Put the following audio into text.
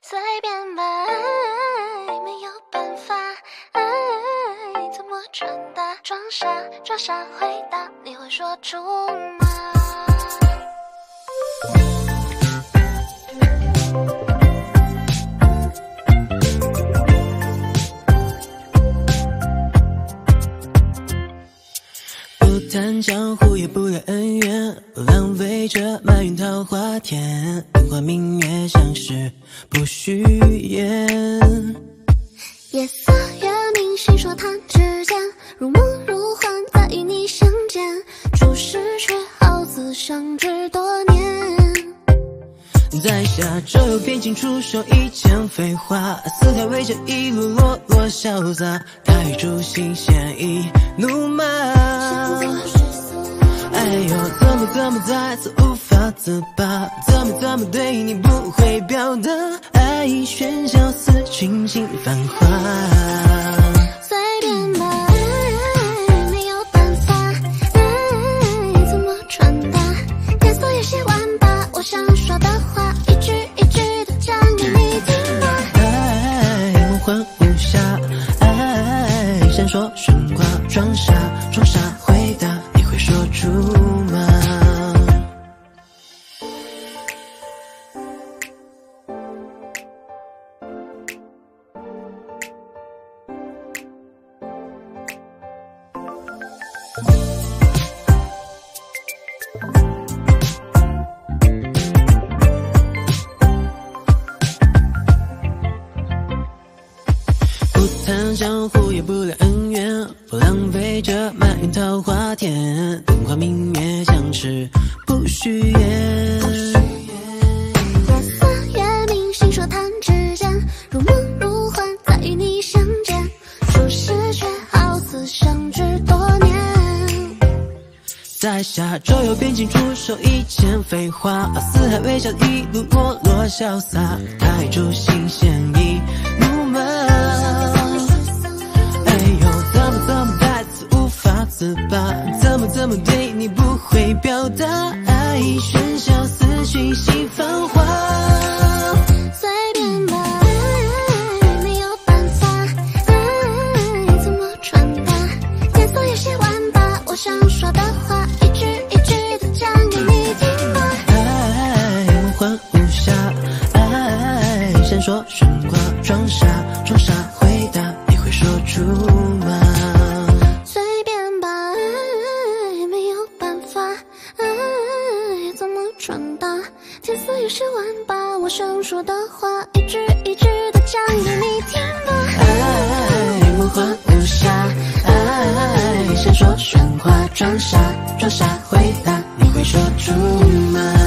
随便吧，爱没有办法，爱怎么传达？装傻装傻回答，你会说出吗？不谈江湖，也不聊恩怨，浪费着满园桃花田，灯花明月相识不虚言。夜色月明，谁说弹指间？如梦如幻，再与你相见，注视却好似相知多年。在下周游边境，出手一剑飞花，四海为家，一路落落潇洒，台主心弦一怒马。哎呦，怎么怎么再次无法自拔？怎么怎么对你不会表达？爱已喧嚣似群星繁华。随便吧，爱没有办法，爱怎么传达？天色也写完吧，我想说的话，一句一句的讲给你听吧。爱梦幻无暇，爱闪烁喧哗，装傻装傻，会说出吗？谈江湖，也不聊恩怨，不浪费这满园桃花田，灯花明月相识不许言。夜色月明，心说弹指间，如梦如幻，再与你相见，初识却好似相知多年。在下周游边境，出手一剑飞花，四海为家，一路落落潇洒，台主心弦怎么对你不会表达？爱意喧嚣天色也写完吧，我想说的话，一句一句的讲给你听吧。爱梦幻无暇，爱闪烁喧哗，装傻装傻回答，你会说出吗？